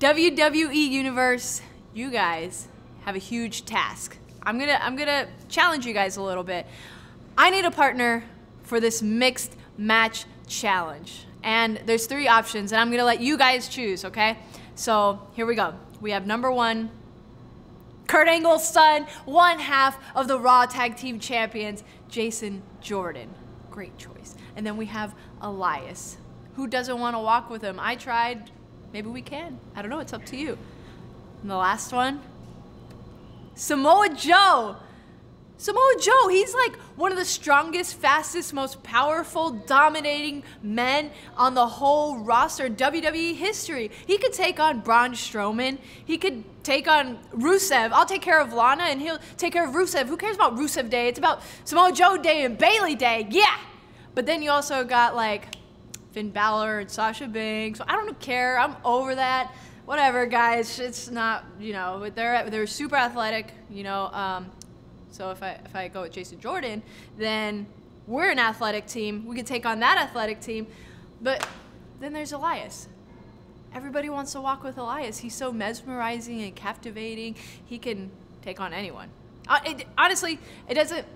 WWE Universe, you guys have a huge task. I'm gonna I'm gonna challenge you guys a little bit. I need a partner for this mixed match challenge. And there's three options, and I'm gonna let you guys choose, okay? So here we go. We have number one, Kurt Angle's son, one half of the Raw Tag Team Champions, Jason Jordan. Great choice. And then we have Elias. Who doesn't want to walk with him? I tried. Maybe we can. I don't know. It's up to you. And the last one, Samoa Joe. Samoa Joe, he's like one of the strongest, fastest, most powerful, dominating men on the whole roster WWE history. He could take on Braun Strowman. He could take on Rusev. I'll take care of Lana and he'll take care of Rusev. Who cares about Rusev Day? It's about Samoa Joe Day and Bayley Day. Yeah. But then you also got like Finn Balor and Sasha Banks. I don't care. I'm over that. Whatever, guys. It's not, you know, they're they're super athletic, you know. Um, so if I if I go with Jason Jordan, then we're an athletic team. We could take on that athletic team. But then there's Elias. Everybody wants to walk with Elias. He's so mesmerizing and captivating. He can take on anyone. Uh, it, honestly, it doesn't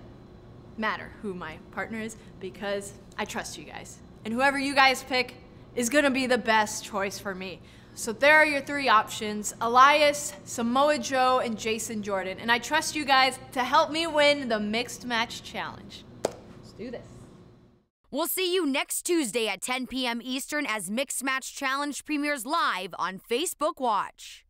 matter who my partner is because I trust you guys. And whoever you guys pick is to be the best choice for me. So there are your three options Elias, Samoa Joe, and Jason Jordan. And I trust you guys to help me win the Mixed Match Challenge. Let's do this. We'll see you next Tuesday at 10 p.m. Eastern as Mixed Match Challenge premieres live on Facebook Watch.